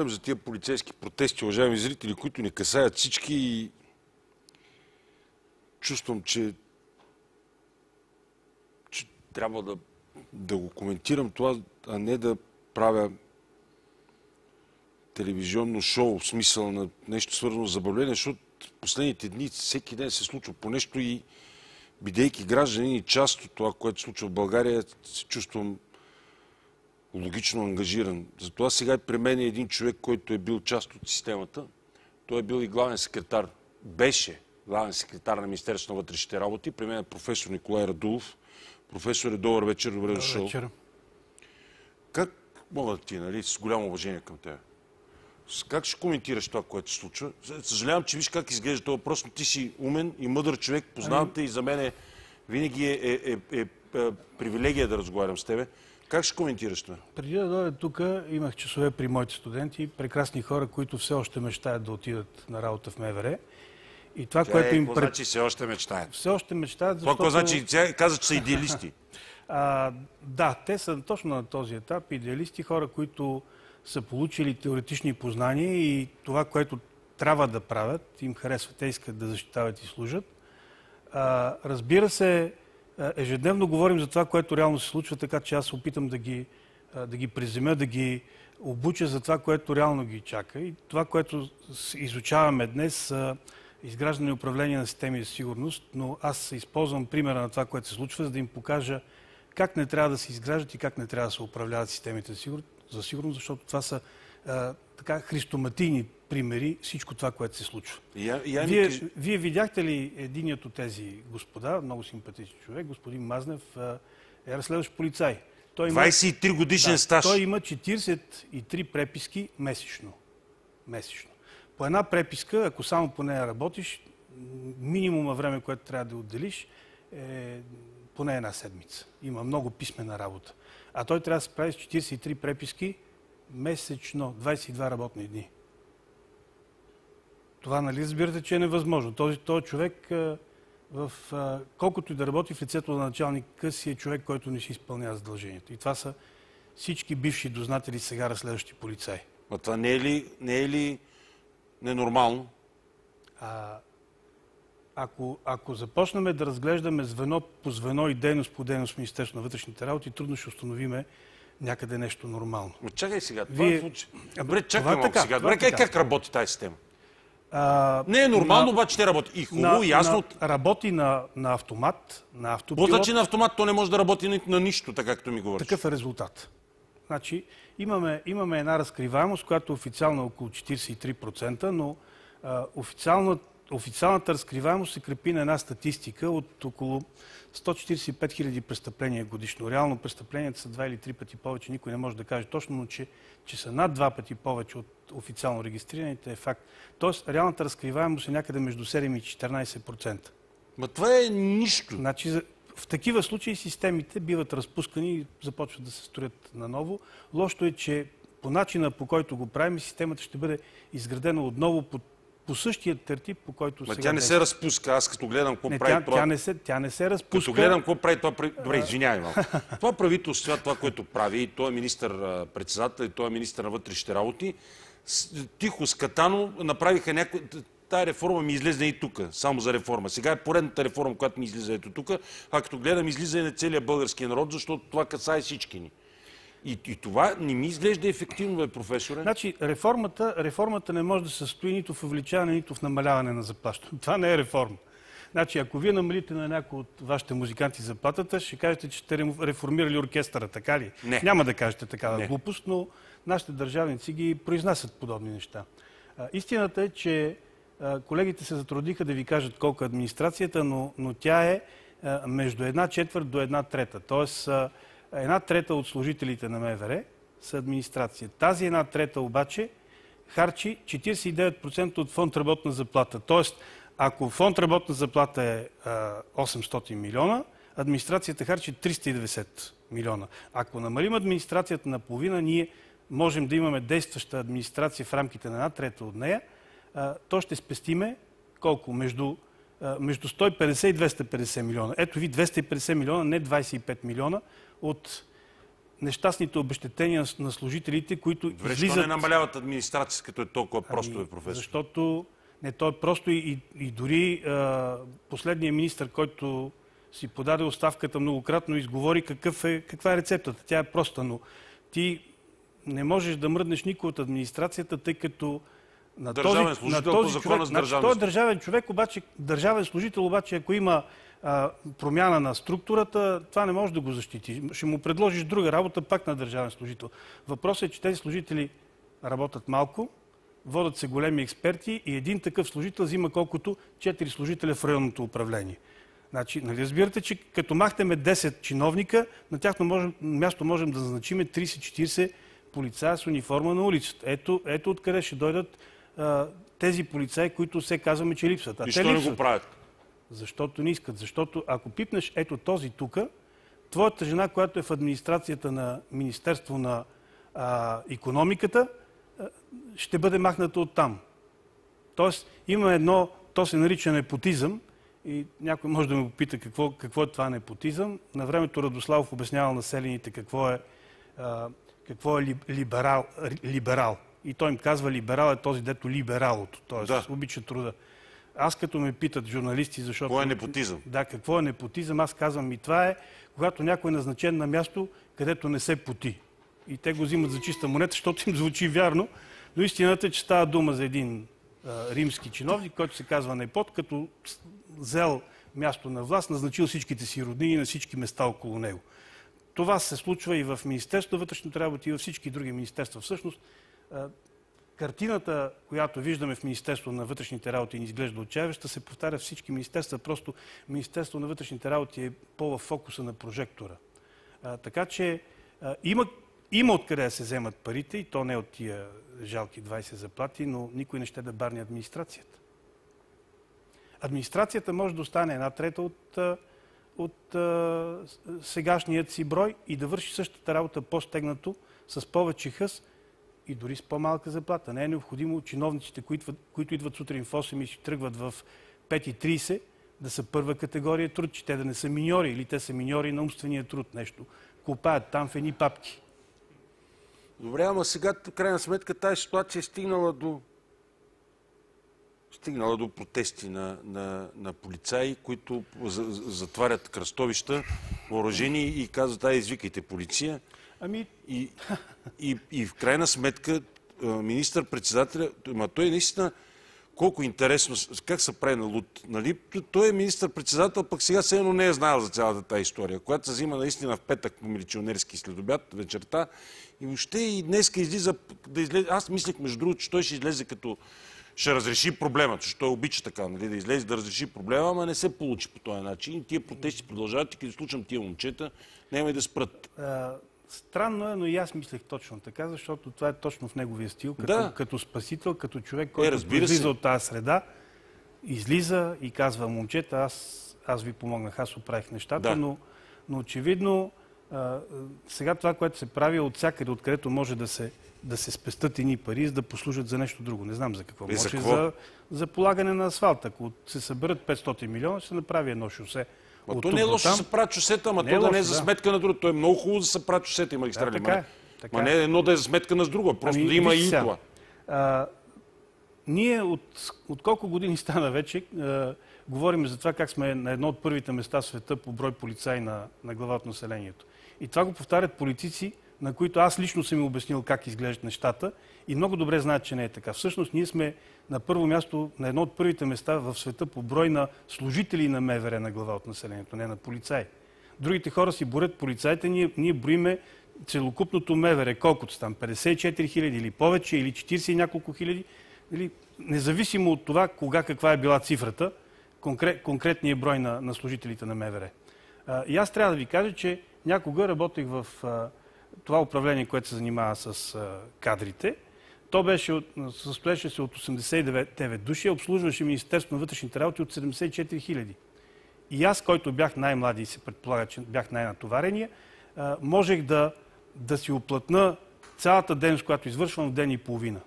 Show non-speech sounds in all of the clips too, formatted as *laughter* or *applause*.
Говорим за тия полицейски протести, уважаеми зрители, които ни касаят всички и чувствам, че, че трябва да, да го коментирам това, а не да правя телевизионно шоу, в смисъл на нещо свързано с забавление, защото последните дни всеки ден се случва по нещо и бидейки гражданин и част от това, което се случва в България, се чувствам логично ангажиран. Затова сега при мен е един човек, който е бил част от системата. Той е бил и главен секретар. Беше главен секретар на Министерството на вътрешните работи. При мен е професор Николай Радулов. Професор е добър вечер, добре дошъл. Вечер. Как мога да ти, нали, с голямо уважение към теб? Как ще коментираш това, което се случва? Съжалявам, че виж как изглежда този въпрос, но ти си умен и мъдър човек, познавам ами- те и за мен е, винаги е, е, е, е, е привилегия да разговарям с тебе. Как ще коментираш това? Преди да дойда тук, имах часове при моите студенти, прекрасни хора, които все още мечтаят да отидат на работа в МВР. И това, Тя което е, им... Какво значи все още мечтаят? Все още мечтаят, защото... Какво значи? Тя каза, че са идеалисти. *laughs* а, да, те са точно на този етап идеалисти, хора, които са получили теоретични познания и това, което трябва да правят, им харесва, те искат да защитават и служат. А, разбира се, ежедневно говорим за това, което реално се случва, така че аз опитам да ги, да ги приземя, да ги обуча за това, което реално ги чака. И това, което изучаваме днес, изграждане и управление на системи за сигурност, но аз използвам примера на това, което се случва, за да им покажа как не трябва да се изграждат и как не трябва да се управляват системите за сигурност, защото това са така христоматийни примери всичко това, което се случва. Я, я вие, кажи... вие видяхте ли единият от тези господа, много симпатичен човек, господин Мазнев, е разследващ полицай. Той има, 23 годишен да, стаж. Той има 43 преписки месечно. месечно. По една преписка, ако само по нея работиш, минимума време, което трябва да отделиш, е поне една седмица. Има много писмена работа. А той трябва да се прави с 43 преписки месечно, 22 работни дни. Това, нали, разбирате, че е невъзможно. Този, този човек, в, колкото и да работи в лицето на началника си, е човек, който не си изпълнява задължението. И това са всички бивши дознатели, сега разследващи полицаи. А това не е ли, не е ли ненормално? А, ако, ако започнем да разглеждаме звено по звено и дейност по дейност в Министерството на вътрешните работи, трудно ще установиме някъде нещо нормално. Но чакай сега, това Вие... е Добре, чакай малко така, сега. Добре, как, как работи тази система? А, не е нормално, на, обаче те работи. И хубаво, на, ясно. На, работи на, на автомат, на автопилот. Значи на автомат? То не може да работи на, на нищо, така както ми говориш. Такъв е резултат. Значи, имаме, имаме една разкриваемост, която официално е около 43%, но а, официално, официалната разкриваемост се крепи на една статистика от около 145 000 престъпления годишно. Реално престъпленията са два или три пъти повече. Никой не може да каже точно, но че, че са над два пъти повече от официално регистрираните е факт. Тоест, реалната разкриваемост е някъде между 7 и 14%. Ма това е нищо. Значи, в такива случаи системите биват разпускани и започват да се строят наново. Лошото е, че по начина по който го правим, системата ще бъде изградена отново под по същия тертип, по който Ма сега... тя не се разпуска. Аз като гледам какво прави тя, това... Тя не, се, тя не се разпуска. Като гледам какво прави това... Добре, извинявай малко. *laughs* това правителство, това, което прави, и той е министър-председател, и той е министър на вътрешните работи, тихо, скатано, направиха някои... Тая реформа ми излезе и тук, само за реформа. Сега е поредната реформа, която ми излиза ето тук, а като гледам, излиза и на целия български народ, защото това касае всички ни. И, и това не ми изглежда ефективно, бе, професоре. Значи, реформата, реформата не може да се състои нито в увеличаване, нито в намаляване на заплащане. *laughs* Това не е реформа. Значи, ако вие намалите на някой от вашите музиканти заплатата, ще кажете, че сте реформирали оркестъра, така ли? Не. Няма да кажете такава не. глупост, но нашите държавници ги произнасят подобни неща. А, истината е, че а, колегите се затрудиха да ви кажат колко е администрацията, но, но тя е а, между една четвърт до една трета. Тоест, една трета от служителите на МВР са администрация. Тази една трета обаче харчи 49% от фонд работна заплата. Тоест, ако фонд работна заплата е 800 милиона, администрацията харчи 390 милиона. Ако намалим администрацията на половина, ние можем да имаме действаща администрация в рамките на една трета от нея, то ще спестиме колко? Между, между 150 и 250 милиона. Ето ви 250 милиона, не 25 милиона от нещастните обещетения на служителите, които Добре, излизат... Защо не намаляват администрация, като е толкова просто, Ами, бе, професор? Защото не, то е просто и, и дори а, последният министр, който си подаде оставката многократно, изговори какъв е, каква е рецептата. Тя е проста, но ти не можеш да мръднеш никой от администрацията, тъй като на Държавен този, служител на по този закона човек, за значи, той е държавен човек, обаче държавен служител, обаче ако има а, промяна на структурата, това не може да го защити. Ще му предложиш друга работа пак на държавен служител. Въпросът е, че тези служители работят малко, водят се големи експерти и един такъв служител взима колкото 4 служителя в районното управление. Значи, нали разбирате, че като махнеме 10 чиновника, на тяхно можем, място можем да назначиме 30-40 полицая с униформа на улицата. Ето, ето откъде ще дойдат а, тези полицаи, които все казваме, че липсват. А И те не го правят? Защото не искат. Защото ако пипнеш ето този тук, твоята жена, която е в администрацията на Министерство на а, економиката, ще бъде махната от там. Тоест, има едно, то се нарича непотизъм, и някой може да ме попита какво, какво е това непотизъм. На времето Радославов обяснявал населените какво е, а, какво е ли- либерал, либерал. И той им казва, либерал е този, дето либералото, т.е. Да. обича труда. Аз като ме питат журналисти, защото... Какво е непотизъм? Да, какво е непотизъм, аз казвам и това е, когато някой е назначен на място, където не се поти. И те го взимат за чиста монета, защото им звучи вярно. Но истината е, че става дума за един а, римски чиновник, който се казва Непот, като взел място на власт, назначил всичките си роднини на всички места около него. Това се случва и в Министерството на вътрешните работи, и във всички други министерства. Всъщност, картината, която виждаме в Министерство на вътрешните работи ни изглежда отчаяваща, се повтаря всички министерства. Просто Министерство на вътрешните работи е по-в фокуса на прожектора. Така че има, има откъде да се вземат парите и то не от тия жалки 20 заплати, но никой не ще да барни администрацията. Администрацията може да остане една трета от, от сегашният си брой и да върши същата работа по-стегнато, с повече хъс и дори с по-малка заплата. Не е необходимо чиновниците, които, идват- сутрин в 8 и си тръгват в 5.30, да са първа категория труд, че те да не са миньори или те са миньори на умствения труд, нещо. Копаят там в едни папки. Добре, ама сега, крайна сметка, тази ситуация е стигнала до стигнала до протести на, на, на полицаи, които за- за- затварят кръстовища, въоръжени и казват, ай, извикайте полиция. Ами, И, и, и в крайна сметка министър-председателя, ма той наистина колко интересно, как се прави на луд. Нали? Той е министър-председател, пък сега все едно не е знаел за цялата тази история, която се взима наистина в петък по милиционерски следобят вечерта. И въобще и днеска излиза да излезе. Аз мислех, между другото, че той ще излезе като ще разреши проблема, защото той обича така, нали, да излезе да разреши проблема, ама не се получи по този начин. И тия протести продължават и като слушам тия момчета, няма и да спрат. а, странно е, но и аз мислех точно така, защото това е точно в неговия стил, като, Да. като спасител, като човек, който се. излиза от тази среда, излиза и казва, момчета, аз, аз ви помогнах, аз оправих нещата, Да. но, но очевидно сега това, което се прави е от всякъде, откъдето може да се, да се спестат едни пари, за да послужат за нещо друго. Не знам за какво. И за може какво? за, за полагане на асфалт. Ако се съберат 500 милиона, ще се направи едно шосе. От то не е лошо да се правят чусета, ама Не то да не е за да. сметка на другото. То е много хубаво да се правят чусета и магистрали. Да, така не- е, така Ма не е едно да е за сметка на друго, просто Ами, да има и сега, това. А, ние от, от колко години *laughs* стана вече, а, говорим за това как сме на едно от първите места в света по брой полицаи на, на глава от населението. И това го повтарят политици, на които аз лично съм им обяснил как изглеждат нещата и много добре знаят, че не е така. Всъщност ние сме на първо място, на едно от първите места в света по брой на служители на МВР на глава от населението, не на полицаи. Другите хора си борят полицаите, ние, ние броиме целокупното МВР, колкото там, 54 хиляди или повече, или 40 и няколко хиляди, или, независимо от това кога каква е била цифрата, конкрет, конкретният брой на, на служителите на МВР. А, и аз трябва да ви кажа, че някога работех в това управление, което се занимава с кадрите. То беше състоеше се от 89 души, обслужваше Министерство на вътрешните работи от 74 хиляди. И аз, който бях най-млади и се предполага, че бях най-натоварения, можех да, да си оплътна цялата дейност, която извършвам в ден и половина.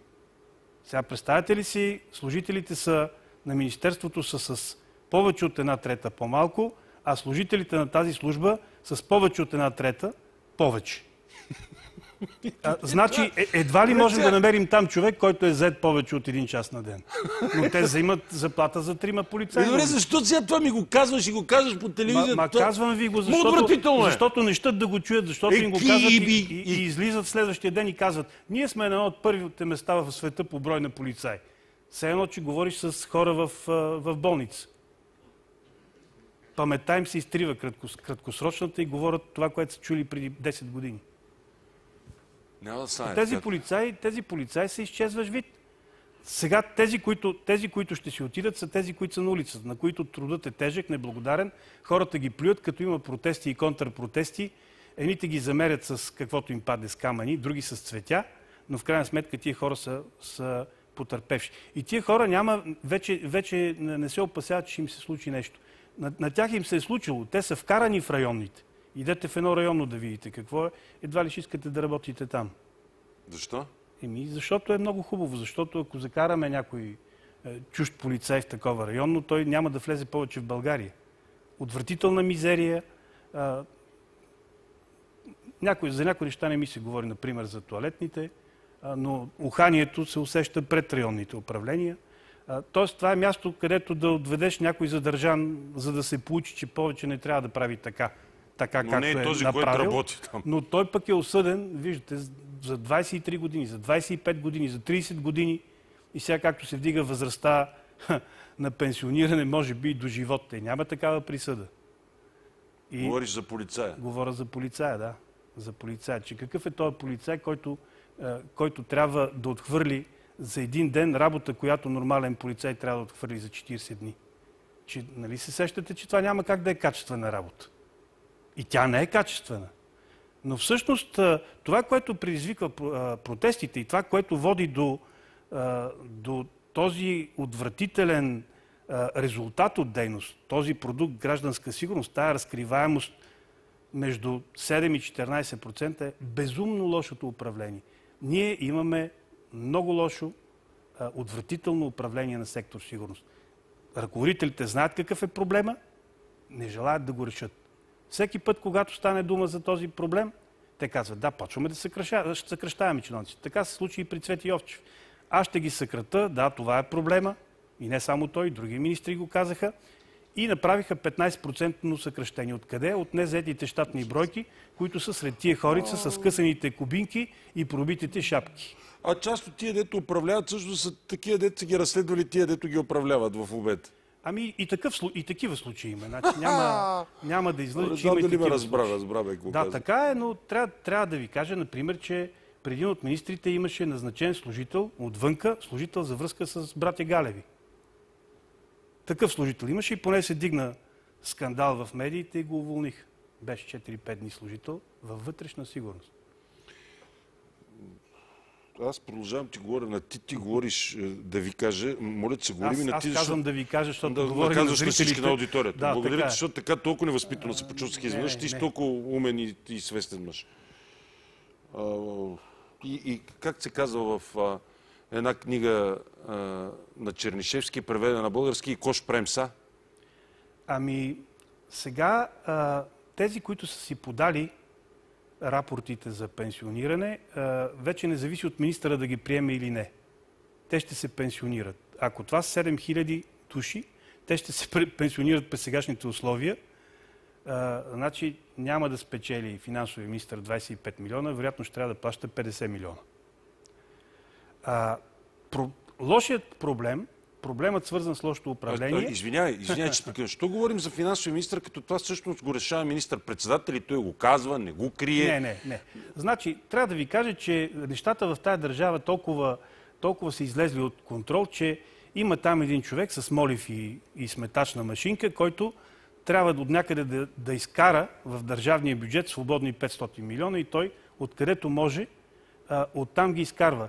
Сега представете ли си, служителите са на Министерството са с повече от една трета по-малко, а служителите на тази служба с повече от една трета повече. А, значи, е, едва ли можем да намерим там човек, който е зет повече от един час на ден. Но те взимат заплата за трима полицаи. Е, добре, защо сега това ми го казваш и го казваш по телевизията? Ма, ма казвам ви го, защото, е. защото не щат да го чуят, защото им го казват и, и, и, излизат следващия ден и казват, ние сме едно от първите места в света по брой на полицаи. Все едно, че говориш с хора в, в болница. Паметта им се изтрива краткос, краткосрочната и говорят това, което са чули преди 10 години. Тези полицаи, тези полицаи са изчезваш вид. Сега тези които, тези, които ще си отидат, са тези, които са на улицата, на които трудът е тежък, неблагодарен. Хората ги плюят, като има протести и контрпротести. Едните ги замерят с каквото им падне с камъни, други с цветя, но в крайна сметка тия хора са, са потърпевши. И тия хора няма, вече, вече не се опасяват, че им се случи нещо. На, на тях им се е случило. Те са вкарани в районните. Идете в едно районно да видите какво е. Едва ли ще искате да работите там. Защо? Еми, защото е много хубаво. Защото ако закараме някой е, чужд полицай в такова район, но той няма да влезе повече в България. Отвратителна мизерия. А, някой, за някои неща не ми се говори, например, за туалетните, а, но уханието се усеща пред районните управления. Тоест, това е място, където да отведеш някой задържан, за да се получи, че повече не трябва да прави така, така Но както не е е този, направил. който работи там. Но той пък е осъден, виждате, за 23 години, за 25 години, за 30 години. И сега, както се вдига възрастта на пенсиониране, може би и до живота. И няма такава присъда. И Говориш за полицая. говоря за полицая, да. За полицая. Че какъв е този полицай, който, който трябва да отхвърли за един ден работа, която нормален полицай трябва да отхвърли за 40 дни. Че, нали се сещате, че това няма как да е качествена работа. И тя не е качествена. Но всъщност това, което предизвиква протестите и това, което води до, до този отвратителен резултат от дейност, този продукт гражданска сигурност, тая разкриваемост между 7 и 14% е безумно лошото управление. Ние имаме много лошо, отвратително управление на сектор сигурност. Ръководителите знаят какъв е проблема, не желаят да го решат. Всеки път, когато стане дума за този проблем, те казват, да, почваме да съкръщаваме, ще чиновниците. Така се случи и при Цвети Йовчев. Аз ще ги съкрата, да, това е проблема. И не само той, други министри го казаха. И направиха 15% съкръщение. Откъде? От незаетите щатни бройки, които са сред тия хорица с късаните кубинки и пробитите шапки. А част от тия, дето управляват, също са такива, дето са ги разследвали тия, дето ги управляват в обед. Ами и, такъв, и такива случаи има. Значи, няма, *laughs* няма да излъжа, че има и такива разбра, разбра, бе, Да, така е, но трябва, трябва да ви кажа, например, че преди един от министрите имаше назначен служител отвънка, служител за връзка с братя Галеви. Такъв служител имаше и поне се дигна скандал в медиите и го уволних. Беше 4-5 дни служител във вътрешна сигурност. Аз продължавам ти говоря на ти, ти говориш е, да ви кажа, моля те се говори Аз, ми на аз ти, казвам да ви кажа, защото да, говорим да на казваш на всички зрителите. на аудиторията. Да, Благодаря така ти, е. защото така толкова невъзпитано се почувствах. Изведнъж ти си толкова умен и, и свестен мъж. А, и, и как се казва в а, една книга а, на Чернишевски, преведена на български, и Кош Премса? Ами, сега а, тези, които са си подали рапортите за пенсиониране, вече не зависи от министъра да ги приеме или не. Те ще се пенсионират. Ако това са 7000 души, те ще се пенсионират при сегашните условия. А, значи няма да спечели финансовия министър 25 милиона, вероятно ще трябва да плаща 50 милиона. А, про, лошият проблем, проблемът свързан с лошото управление... А, извинявай, извинявай, че спекам. Що говорим за финансовия министр, като това всъщност го решава министър-председател и той го казва, не го крие. Не, не, не. Значи, трябва да ви кажа, че нещата в тази държава толкова, толкова са излезли от контрол, че има там един човек с молив и, и сметачна машинка, който трябва от някъде да, да изкара в държавния бюджет свободни 500 милиона и той, откъдето може, оттам ги изкарва.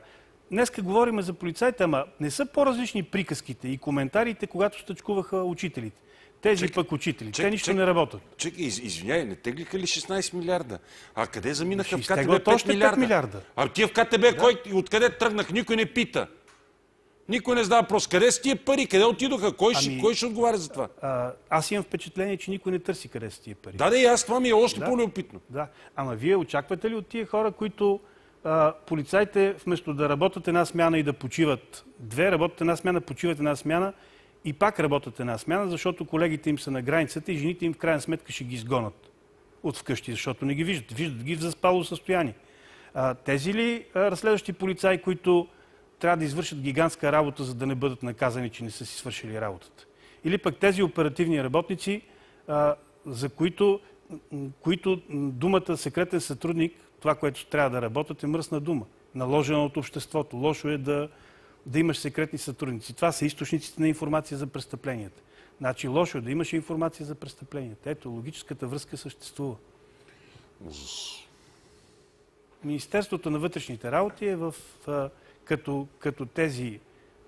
Днеска говорим за полицайите, ама не са по-различни приказките и коментарите, когато стъчкуваха учителите. Тези Чек- пък учители. чек- Те нищо чек- не работят. Чекай, из, извиняй, не теглиха ли 16 милиарда? А къде заминаха Ще в КТБ изтеглят 5 още 5 милиарда? милиарда. А тия в КТБ, кой, откъде тръгнах, никой не пита. Никой не задава въпрос. Къде са тия пари? Къде отидоха? Кой, ще, Ами- кой ще отговаря за това? А, аз имам впечатление, че никой не търси къде са тия пари. Да, да, и аз това ми е още Да. по-неопитно. Да. Ама вие очаквате ли от тия хора, които полицайите вместо да работят една смяна и да почиват две, работят една смяна, почиват една смяна и пак работят една смяна, защото колегите им са на границата и жените им в крайна сметка ще ги изгонат от вкъщи, защото не ги виждат. Виждат ги в заспало състояние. Тези ли разследващи полицаи, които трябва да извършат гигантска работа, за да не бъдат наказани, че не са си свършили работата? Или пък тези оперативни работници, за които, които думата секретен сътрудник, това, което трябва да работят, е мръсна дума, наложена от обществото. Лошо е да, да имаш секретни сътрудници. Това са източниците на информация за престъпленията. Значи лошо е да имаш информация за престъпленията. Ето, логическата връзка съществува. Министерството на вътрешните работи е в, а, като, като тези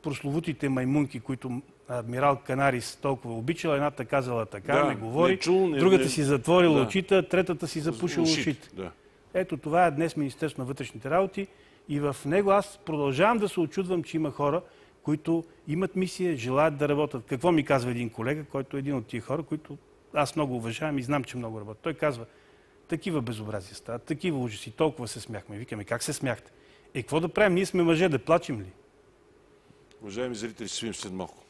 прословутите маймунки, които адмирал Канарис толкова обичал. Едната казала така, Да, не говори, не чул, не- другата не- си затворила да. очите, третата си запушила ушите. Да. Ето това е днес Министерство на вътрешните работи и в него аз продължавам да се очудвам, че има хора, които имат мисия, желаят да работят. Какво ми казва един колега, който е един от тия хора, които аз много уважавам и знам, че много работят. Той казва, такива безобразия стават, такива ужаси, толкова се смяхме. Викаме, как се смяхте? Е, какво да правим? Ние сме мъже, да плачем ли? Уважаеми зрители, свим след малко.